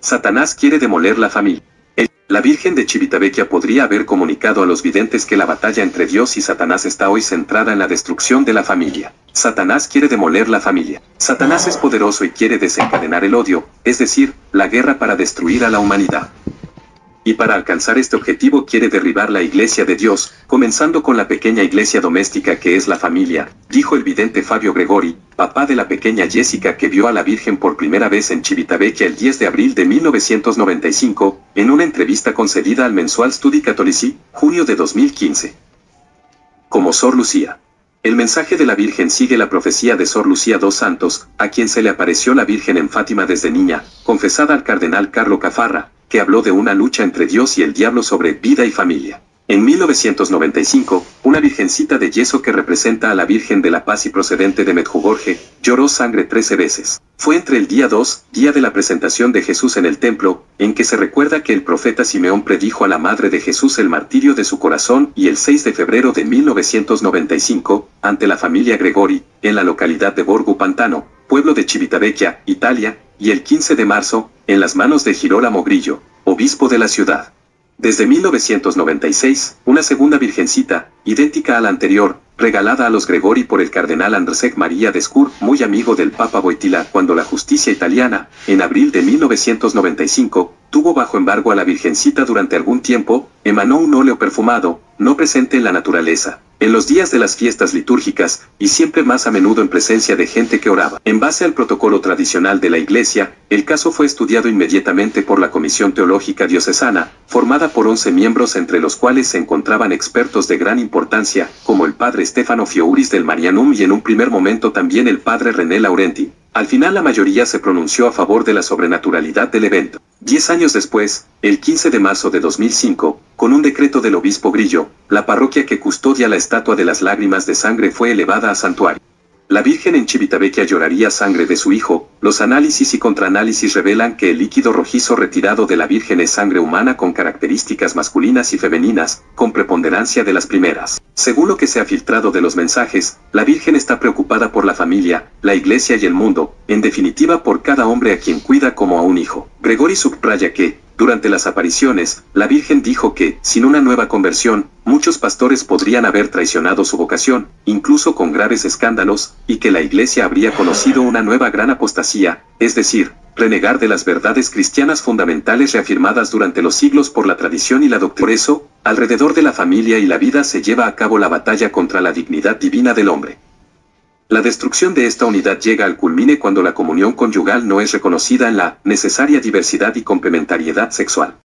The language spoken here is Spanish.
Satanás quiere demoler la familia. La Virgen de Chivitavecchia podría haber comunicado a los videntes que la batalla entre Dios y Satanás está hoy centrada en la destrucción de la familia. Satanás quiere demoler la familia. Satanás es poderoso y quiere desencadenar el odio, es decir, la guerra para destruir a la humanidad y para alcanzar este objetivo quiere derribar la iglesia de Dios, comenzando con la pequeña iglesia doméstica que es la familia, dijo el vidente Fabio Gregori, papá de la pequeña Jessica que vio a la Virgen por primera vez en Chivitavecchia el 10 de abril de 1995, en una entrevista concedida al mensual Studi Catholici, junio de 2015. Como Sor Lucía. El mensaje de la Virgen sigue la profecía de Sor Lucía dos Santos, a quien se le apareció la Virgen en Fátima desde niña, confesada al cardenal Carlo Cafarra, que habló de una lucha entre Dios y el diablo sobre vida y familia. En 1995, una virgencita de yeso que representa a la Virgen de la Paz y procedente de Medjugorje, lloró sangre 13 veces. Fue entre el día 2, día de la presentación de Jesús en el templo, en que se recuerda que el profeta Simeón predijo a la madre de Jesús el martirio de su corazón y el 6 de febrero de 1995, ante la familia Gregori, en la localidad de Borgo Pantano, pueblo de Civitavecchia, Italia, y el 15 de marzo, en las manos de Girolamo Grillo, obispo de la ciudad. Desde 1996, una segunda virgencita, idéntica a la anterior, regalada a los Gregori por el cardenal Andrzej María de Skur, muy amigo del Papa Boitila, cuando la justicia italiana, en abril de 1995, tuvo bajo embargo a la virgencita durante algún tiempo, emanó un óleo perfumado, no presente en la naturaleza, en los días de las fiestas litúrgicas, y siempre más a menudo en presencia de gente que oraba. En base al protocolo tradicional de la Iglesia, el caso fue estudiado inmediatamente por la Comisión Teológica Diocesana, formada por 11 miembros entre los cuales se encontraban expertos de gran importancia, como el padre Stefano Fiouris del Marianum y en un primer momento también el padre René Laurenti. Al final la mayoría se pronunció a favor de la sobrenaturalidad del evento. Diez años después, el 15 de marzo de 2005, con un decreto del obispo Grillo, la parroquia que custodia la estatua de las lágrimas de sangre fue elevada a santuario. La Virgen en Chivitavecchia lloraría sangre de su hijo, los análisis y contraanálisis revelan que el líquido rojizo retirado de la Virgen es sangre humana con características masculinas y femeninas, con preponderancia de las primeras. Según lo que se ha filtrado de los mensajes, la Virgen está preocupada por la familia, la iglesia y el mundo, en definitiva por cada hombre a quien cuida como a un hijo. Gregory subraya que, durante las apariciones, la Virgen dijo que, sin una nueva conversión, muchos pastores podrían haber traicionado su vocación, incluso con graves escándalos, y que la Iglesia habría conocido una nueva gran apostasía, es decir, renegar de las verdades cristianas fundamentales reafirmadas durante los siglos por la tradición y la doctrina. Por eso, alrededor de la familia y la vida se lleva a cabo la batalla contra la dignidad divina del hombre. La destrucción de esta unidad llega al culmine cuando la comunión conyugal no es reconocida en la necesaria diversidad y complementariedad sexual.